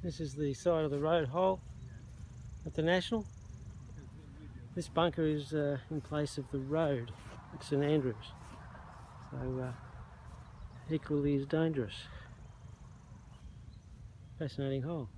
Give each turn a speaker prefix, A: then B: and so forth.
A: This is the side of the road hole at the National. This bunker is uh, in place of the road at St Andrews. So uh, equally as dangerous. Fascinating hole.